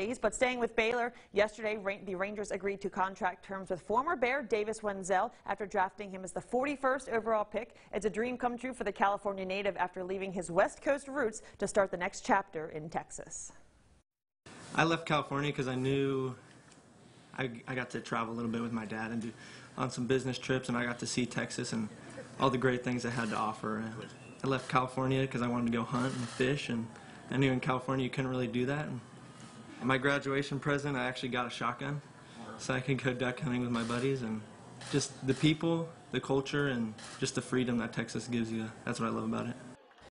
But staying with Baylor, yesterday the Rangers agreed to contract terms with former Bear Davis Wendzel after drafting him as the 41st overall pick. It's a dream come true for the California native after leaving his West Coast roots to start the next chapter in Texas. I left California because I knew I, I got to travel a little bit with my dad and do on some business trips, and I got to see Texas and all the great things it had to offer. I left California because I wanted to go hunt and fish, and I knew in California you couldn't really do that. And my graduation present, I actually got a shotgun, so I could go duck hunting with my buddies, and just the people, the culture, and just the freedom that Texas gives you. That's what I love about it.